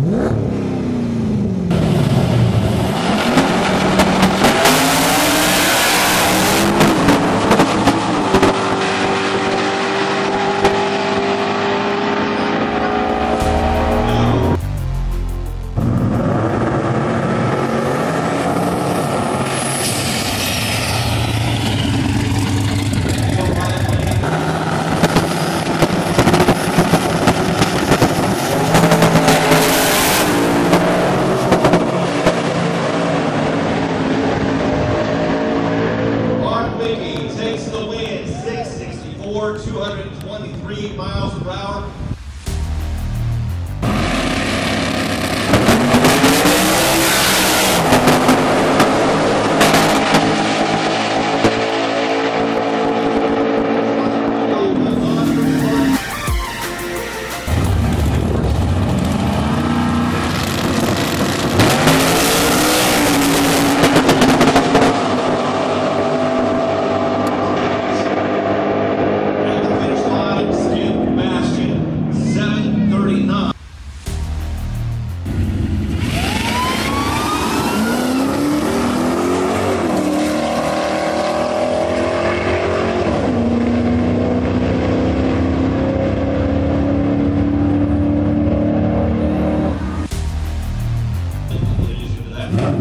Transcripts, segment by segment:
Whoa. or 223 miles per hour.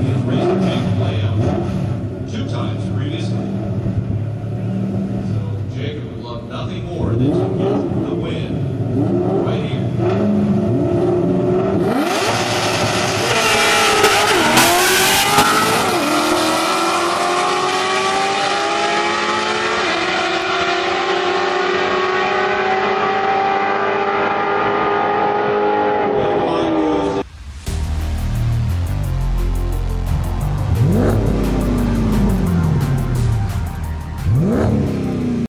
Amen.